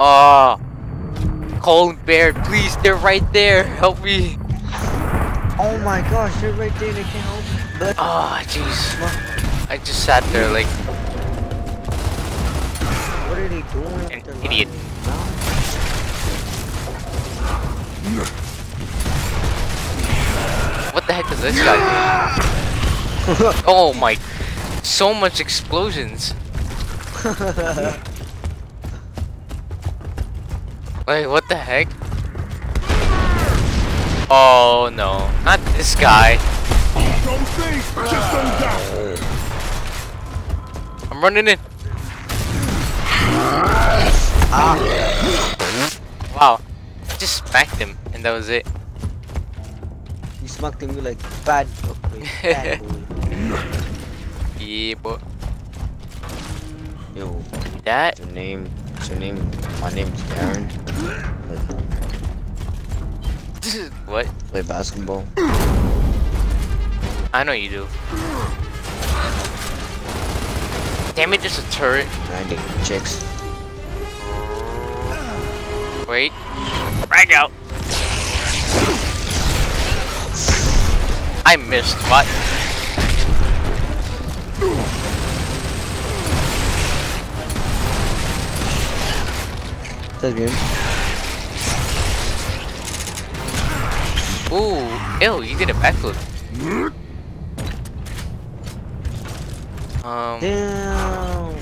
Oh. Cole and Bear, please, they're right there. Help me. Oh my gosh, they're right there. They can't help me. But Oh, jeez. I just sat there like what are they doing? An They're idiot. What the heck is this guy doing? Oh my, so much explosions. Wait, what the heck? Oh no, not this guy. Don't think, just don't doubt. I'm running in. Wow, I just smacked him and that was it. You smacked him like bad boy. Bad boy. Yeah, but Yo, that your name, your name? My name's Aaron. what? Play basketball. I know you do. Damn it, there's a turret. I need chicks. Wait. Frag out. I missed. What? That's good. Ooh. Ew, you did a backflip. Um. Damn.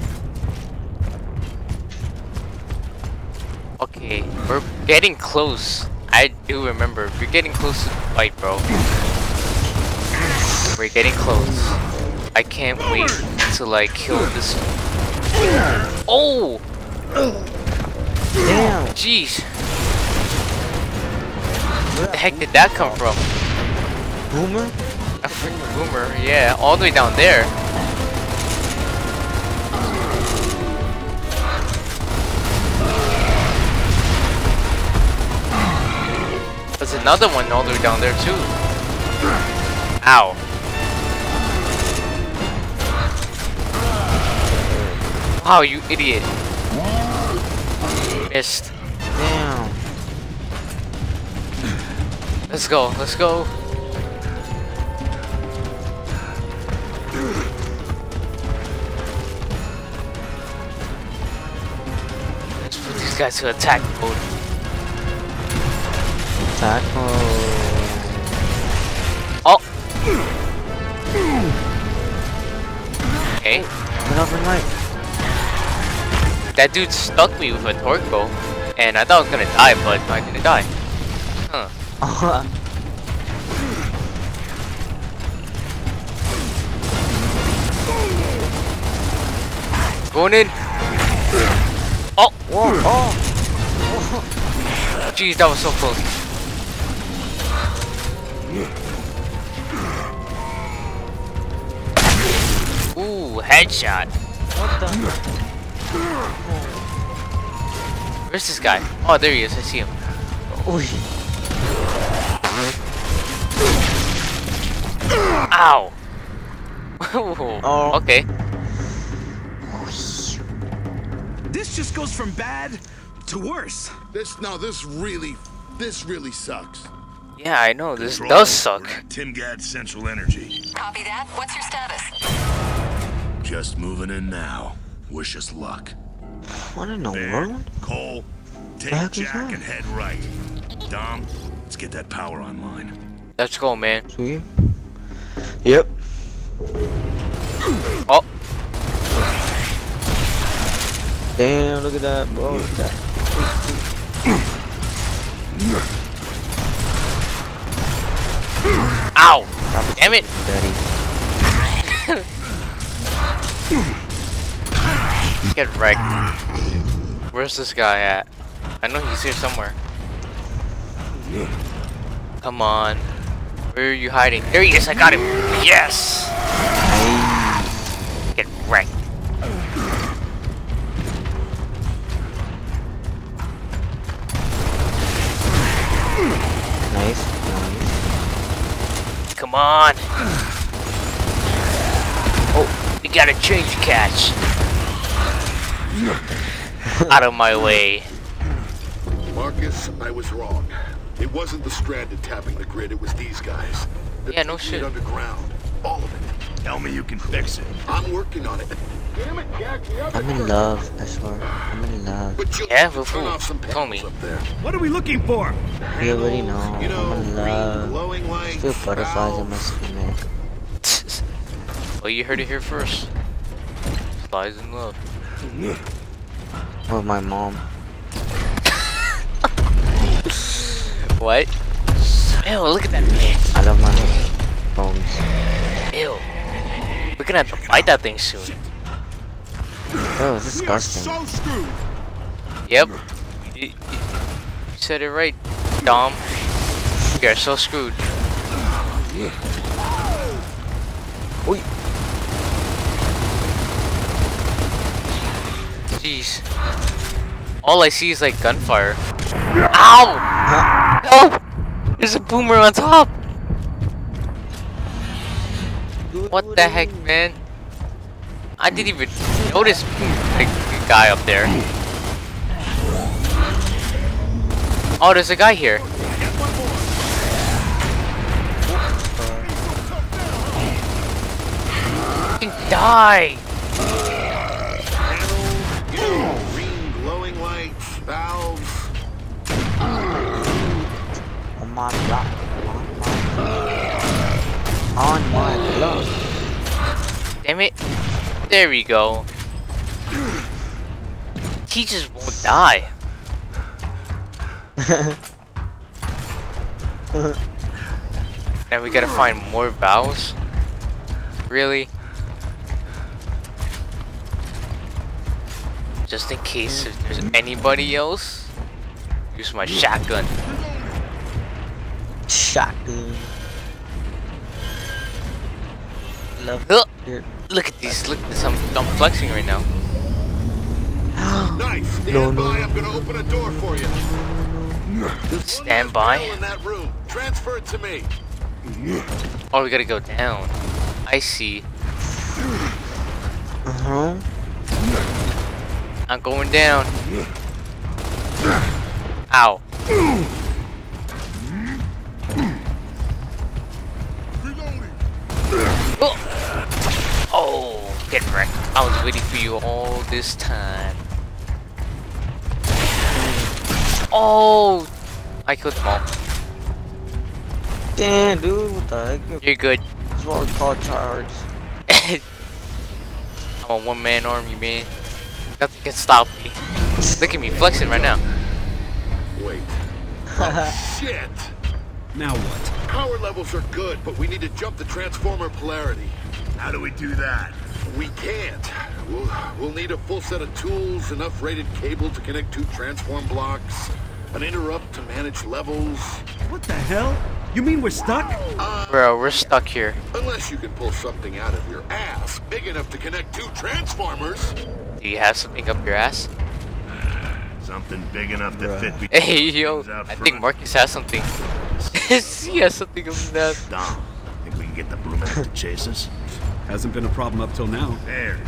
Okay, we're getting close. I do remember. We're getting close to the fight, bro. We're getting close. I can't wait to like kill this. Oh, Damn. jeez. Where the heck did that come from? Boomer? A freaking boomer. Yeah, all the way down there. There's another one all the way down there too. Ow. Wow, you idiot. Missed. Let's go, let's go. Let's put these guys to attack mode. Tackle. Oh! Okay. Get off mic. That dude stuck me with a torque bow. And I thought I was gonna die, but I didn't die. Huh. Going in. Oh! Whoa. Oh. Jeez, that was so close. Ooh, headshot. What the? Where's this guy? Oh, there he is. I see him. Oy. Ow! Oh. Okay. This just goes from bad to worse. This no, this really, this really sucks. Yeah, I know. This Control, does suck. Tim Gad Central Energy. Copy that. What's your status? Just moving in now. Wish us luck. What in the Bear, world? Cole, take The heck is Jack that? and head right. Dom, let's get that power online. Let's go, man. Sweet. Yep. Oh, Damn, look at that, bro. Look at that. ow! Damn it! Daddy. Get wrecked. Where's this guy at? I know he's here somewhere. Come on. Where are you hiding? There he is! I got him! Yes! Get wrecked. Nice. Nice. Come on! Oh, we gotta change catch. Out of my way. Marcus, I was wrong. It wasn't the Stranded tapping the grid, it was these guys. They're Yeah, no shit. Underground. All of it. Tell me you can fix it. I'm working on it. Damn it, Jack, the I'm in love, I swear. I'm in love. But you'll Yeah, have to turn off some Tell me. up there. What are we looking for? You already know. You know, I'm in green love. glowing lights, Feel butterflies in my valves. skin, man. well, you heard it here first. Flies in love. With my mom. What? Ew, look at that bitch. I love my bones. Ew. We're gonna have to fight that thing soon. Bro, it's We are disgusting. so screwed. Yep. You, you- you said it right, Dom. We are so screwed. Oi. Jeez. All I see is like gunfire. Ow! No! There's a boomer on top! What the heck, man? I didn't even notice the guy up there. Oh, there's a guy here. Die! My block. On my, on my block. Damn it. There we go. He just won't die. Now we gotta find more valves? Really? Just in case if there's anybody else, use my shotgun. Shotgun. Love Huh. it. Look at these, look at this, I'm, I'm flexing right now. Nice. Stand No, no, by. I'm gonna open a door for you. Stand by. in that room. Transfer it to me. Oh, we gotta go down. I see. Uh-huh. I'm going down. Ow. Oh. oh, get wrecked. I was waiting for you all this time. Oh, I killed them all. Damn, dude, what the heck? You're good. This is what we call charge. I'm a one-man army, man. Nothing can stop me. Look at me flexing right now. Wait. Oh, shit. Now what? Power levels are good, but we need to jump the transformer polarity. How do we do that? We can't. We'll, we'll need a full set of tools, enough rated cable to connect two transform blocks, an interrupt to manage levels. What the hell? You mean we're stuck? Uh, Bro, we're stuck here. Unless you can pull something out of your ass big enough to connect two transformers. Do you have something up your ass? Something big enough to fit between Hey, yo, things out I think. Marcus has something. He has something up his ass. Dom, think we can get the Brumak to chase us? Hasn't been a problem up till now. There,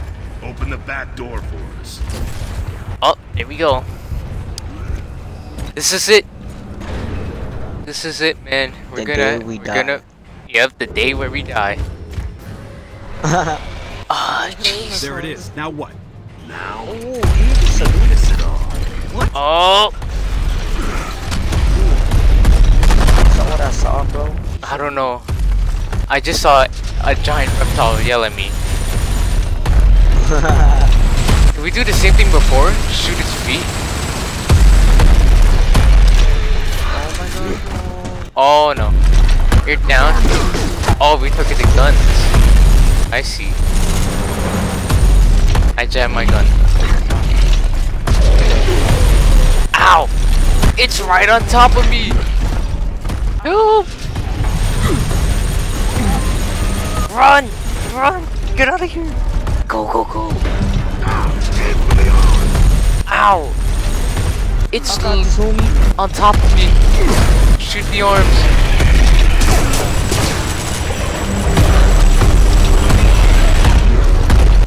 open the back door for us. Oh, there we go. This is it. This is it, man. We're The gonna, day we are die. gonna, yep, the day where we die. Ah, jeez. There it is. Now what? Now, Oh, you salute miss it all. Oh, what I saw, bro. I don't know. I just saw a giant reptile yell at me. Did we do the same thing before? Shoot its feet? Oh my god. Oh no. You're down? Oh, we took it to guns. I see. I jammed my gun. Ow! It's right on top of me! No! Run! Run! Get out of here! Go, go, go! Ow! It's oh, I got on top of me. Shoot the arms.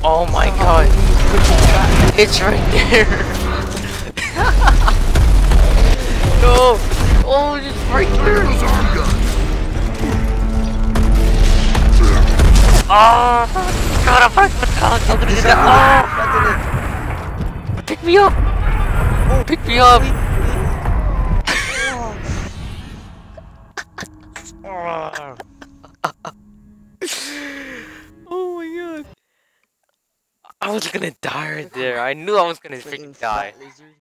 Oh my god. It's right there. No! Oh, right there! Oh! I'm back with God, I'm gonna get that. Oh! Pick me up! Pick me up! Oh my god. I was gonna die right there. I knew I was gonna freaking die.